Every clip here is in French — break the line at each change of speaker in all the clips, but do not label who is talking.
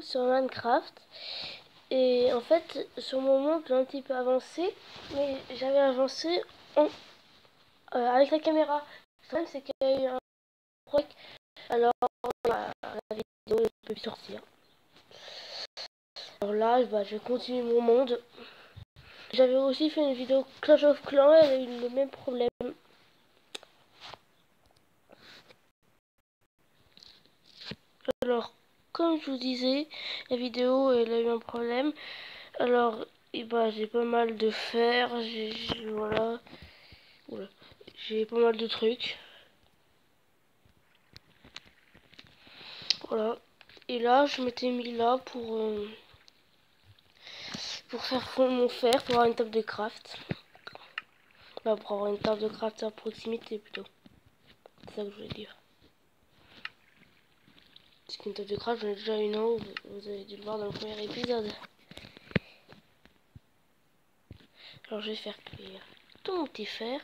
sur Minecraft. Et en fait, sur mon monde, j'ai un petit peu avancé, mais j'avais avancé euh, avec la caméra. Le problème, c'est qu'il y a eu un problème. Alors, la, vidéo ne peut sortir. Alors là, bah, je vais continuer mon monde. J'avais aussi fait une vidéo Clash of Clans, elle a eu le même problème. Alors, comme je vous disais, la vidéo, elle a eu un problème. Alors, bah, j'ai pas mal de fer, j'ai, voilà. J'ai pas mal de trucs. Voilà. Et là, je m'étais mis là pour... Euh, pour faire mon fer, pour avoir une table de craft. Bah, pour avoir une table de craft à proximité plutôt. C'est ça que je voulais dire. Parce qu'une table de craft, j'en ai déjà une en haut, vous avez dû le voir dans le premier épisode. Alors je vais faire cuire tout mon petit fer.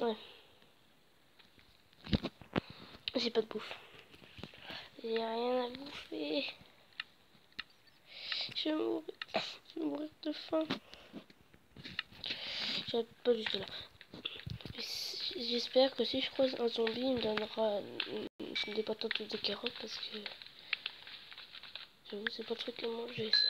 Ouais. J'ai pas de bouffe. J'ai rien à bouffer. Je vais mourir, je vais mourir de faim. Pas juste là. J'espère que si je croise un zombie, il me donnera des patates ou des carottes parce que j'avoue c'est pas trop que manger ça.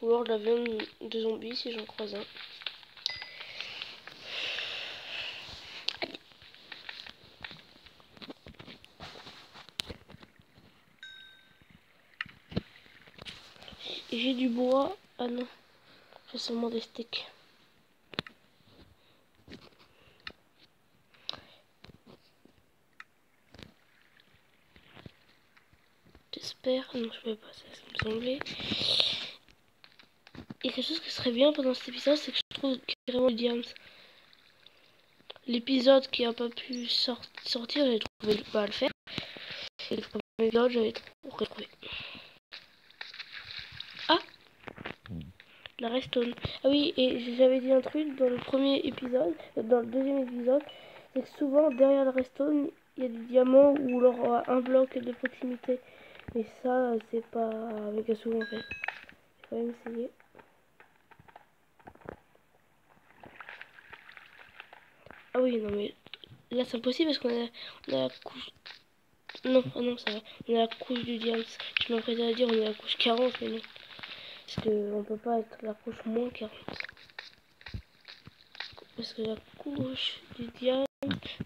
Ou alors la viande de zombies si j'en croise un. J'ai du bois. Ah non, j'ai seulement des steaks. J'espère. Non, je vais pas, ça me semblait. Et quelque chose qui serait bien pendant cet épisode, c'est que je trouve carrément Diams. L'épisode qui a pas pu sortir, j'ai trouvé pas à le faire. Et le premier épisode, j'avais retrouvé. Ah La restone. Ah oui, et j'avais dit un truc dans le premier épisode, dans le deuxième épisode, c'est que souvent derrière la restone, il y a des diamants ou alors un bloc de proximité. Mais ça, c'est pas méga souvent en fait. Je vais quand même essayer. Ah oui, non mais là c'est impossible parce qu'on a, la couche... Non, ah non, ça va. On a la couche du diams. Je m'apprêtais à dire on a la couche 40, mais non. Parce qu'on peut pas être la couche moins 40. Parce que la couche du diams,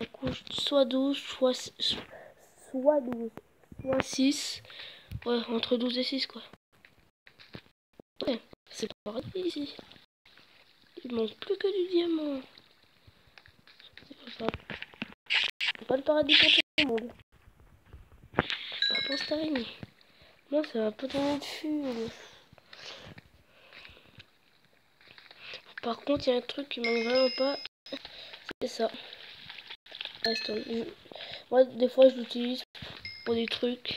la couche soit 12, soit, soit 12, soit 6. Ouais, entre 12 et 6 quoi. Ouais, c'est pas paradis ici. Il manque plus que du diamant. C'est pas le paradis pour tout le monde. Pas pour cette araignée. Moi, ça va pas donner de fume. Par contre, il y a un truc qui manque vraiment pas. C'est ça. Moi, des fois, je l'utilise pour des trucs.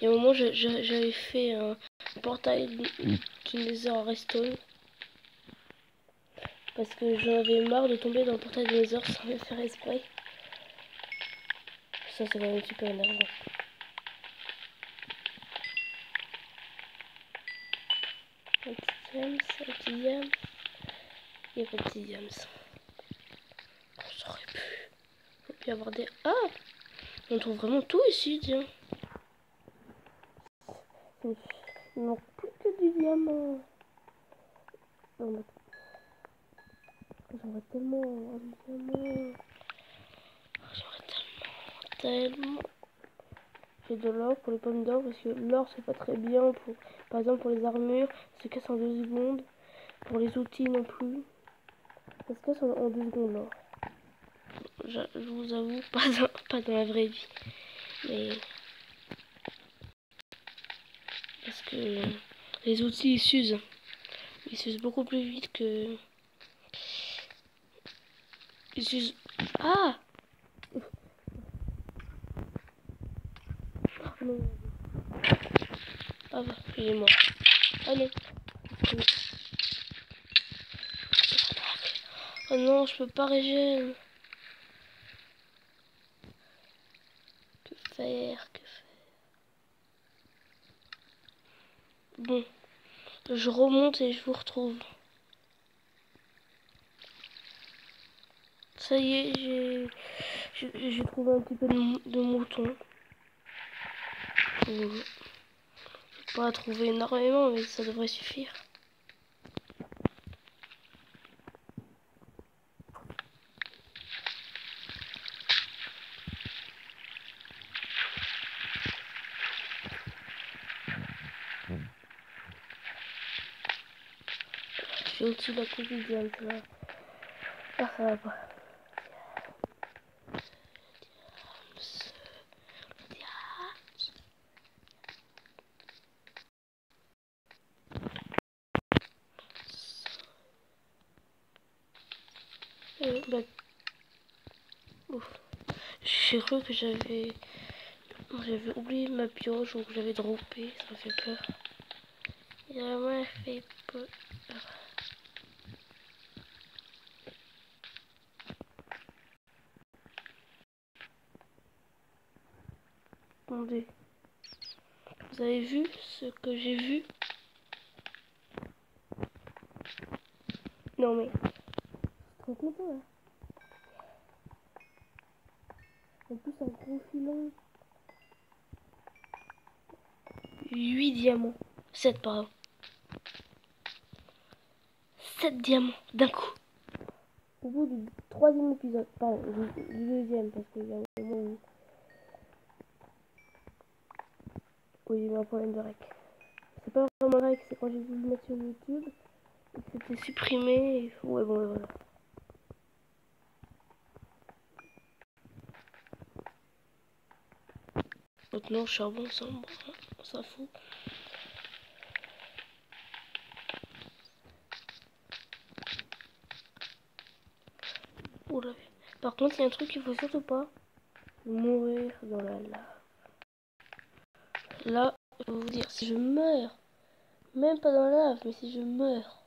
Il y a un moment, j'avais fait un portail d'une Nether à Redstone. Parce que j'en avais marre de tomber dans le portail de Nether sans le faire esprit. Ça, c'est vraiment super énervant. Un diams, un petit diams. Il n'y a petit. On saurait plus. Faut plus avoir des... Ah On trouve vraiment tout ici, tiens. Il manque plus que du diamant. J'aurais tellement un diamant. J'aurais tellement, tellement. J'ai de l'or pour les pommes d'or parce que l'or c'est pas très bien pour, par exemple pour les armures, ça se casse en deux secondes. Pour les outils non plus, ça se casse en, deux secondes l'or. Je, je, vous avoue, pas dans, pas dans la vraie vie. Mais parce que les outils ils s'usent. Ils s'usent beaucoup plus vite que ils Ah Ah bah, il est mort. Ah non. Oh non, je peux pas régénérer. Que faire Que faire? Bon. Je remonte et je vous retrouve. Ça y est, j'ai trouvé un petit peu de, de mouton. Je pas trouver énormément, mais ça devrait suffire. Aussi la. Euh, bah... J'ai cru que j'avais... Oublié ma pioche ou que j'avais droppé, ça me fait peur. Attendez. Vous avez vu ce que j'ai vu? Non mais... Trop content là. En plus un gros filon. 8 diamants. 7 pardon. 7 diamants d'un coup. Au bout du troisième épisode. Pardon, du, deuxième parce qu'il y a un moment où... Oui, j'ai eu un problème de rec. C'est pas vraiment rec, c'est quand j'ai voulu le mettre sur YouTube. C'était supprimé. Et... Ouais, bon, voilà. Maintenant, charbon, on s'en fout. Par contre, il y a un truc qu'il faut surtout pas mourir dans la. Là, je vais vous dire, si je meurs, même pas dans la lave, mais si je meurs,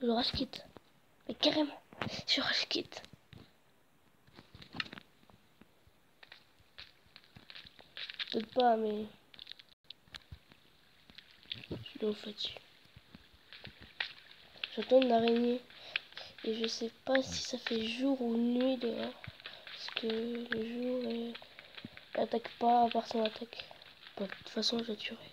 je rage quitte. Mais carrément, je rage quitte. Peut-être pas, mais je suis au fait. J'attends une araignée et je sais pas si ça fait jour ou nuit dehors parce que le jour est attaque pas à part son attaque. de toute façon, je la tuerai.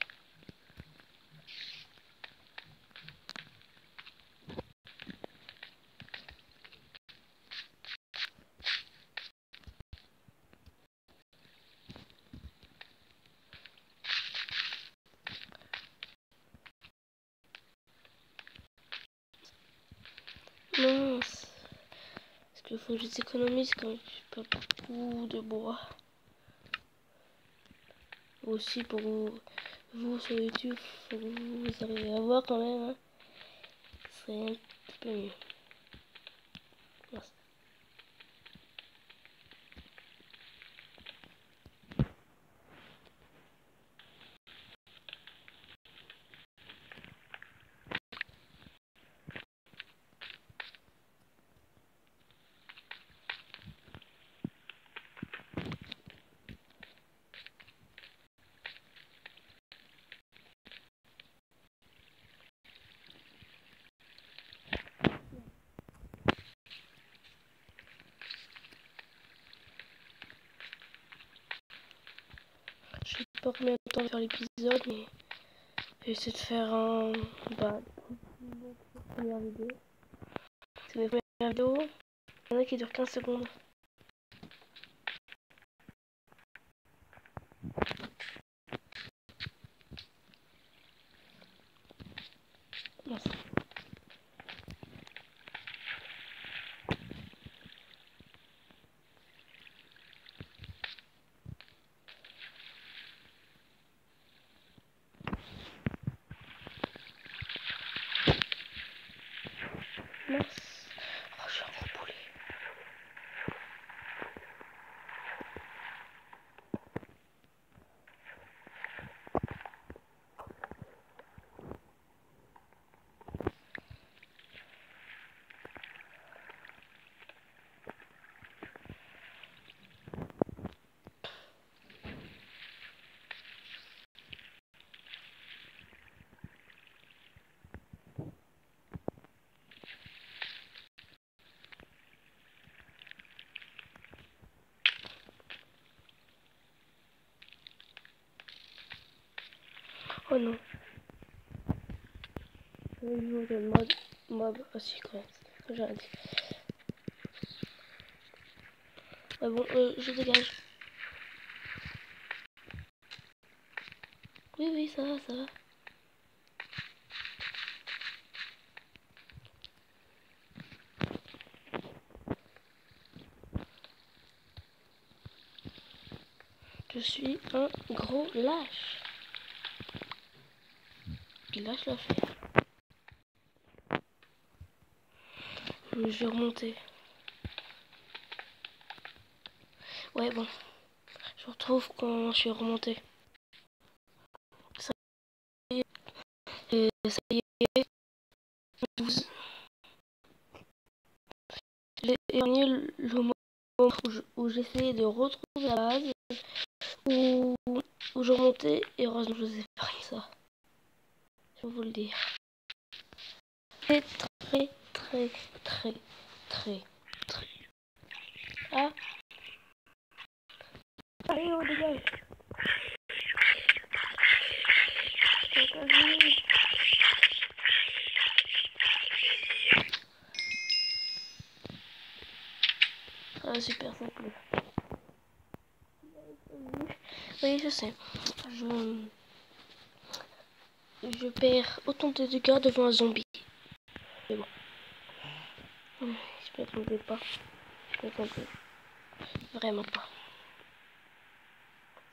Mince. Parce qu'il faut que je économise quand je pas beaucoup de bois aussi pour vous, sur YouTube, vous, vous arrivez à voir quand même. Hein. C'est un peu mieux. Pas combien de temps faire l'épisode, mais j'essaie de faire un. Bah, première vidéo. C'est mes premières vidéos. Il y en a qui durent 15 secondes. Mince. Oh, j'ai un gros poulet. Oh non. Je le mob aussi quand même. Bon, euh, je dégage. Oui, oui, ça ça. Je suis un gros lâche. Il lâche la fête. Je vais remonter. Ouais, bon. Je retrouve quand je suis remonté. Ça y est. Et ça y est. J'ai épargné le moment où j'essayais de retrouver la base. Où, je remontais. Et heureusement, je vous ai épargné ça. Je vous le dire. Très, très, très, très, très. Ah Allez, on dégage. Ah, super simple. Oui, je sais. Je... Je perds autant de dégâts devant un zombie. Mais bon. Je m'attendais pas. Je vraiment pas.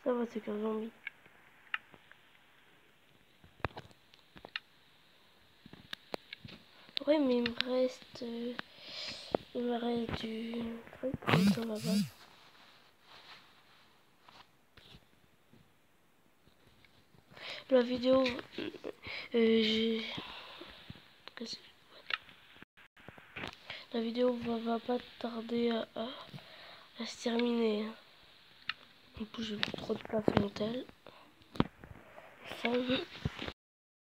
Ça va, c'est qu'un zombie. Ouais, mais il me reste... Euh, il me reste du truc sur ma base. La vidéo... Euh, j'ai... La vidéo va, pas tarder à, à, se terminer. hein. En plus, j'ai trop de place tel. Ça.